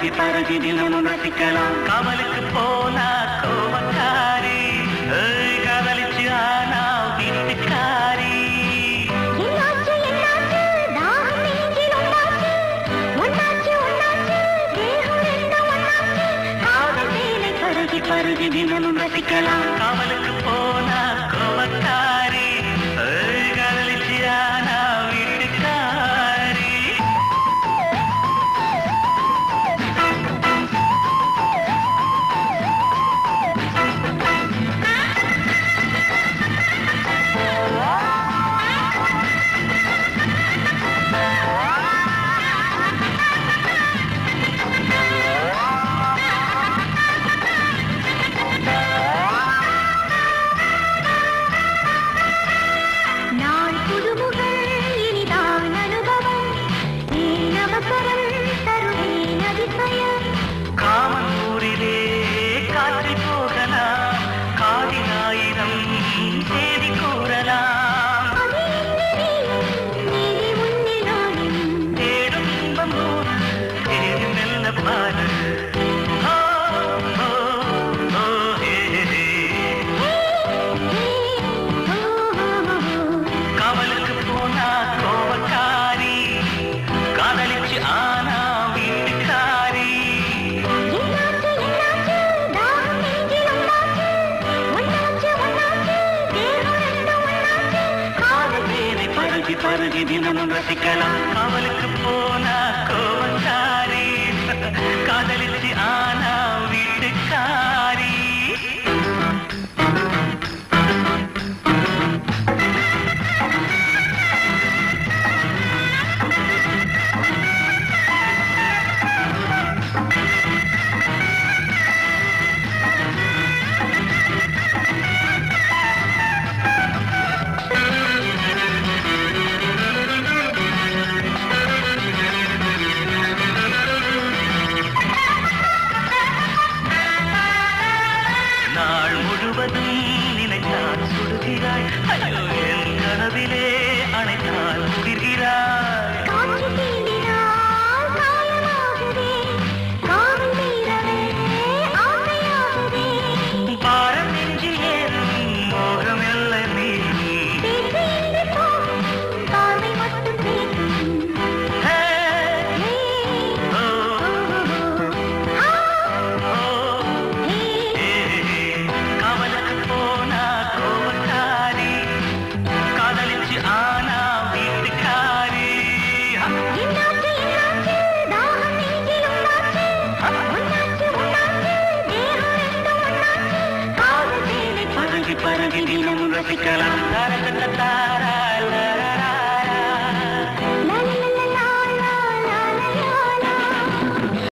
பரகி பரகி தினமும் ரசிக்கலாம். காவலுக்கு போனா கோபக்காரி. காதலிச்சு ஆனா வீட்டுக்காரி. பருகி தினமும் ரசிக்கலாம். காவலுக்கு போனா கோபக்காரி. Thank you. பருகி பருகி தினமும் ரசிக்கலாம். அவளுக்கு போனா tropical and dark and the dark.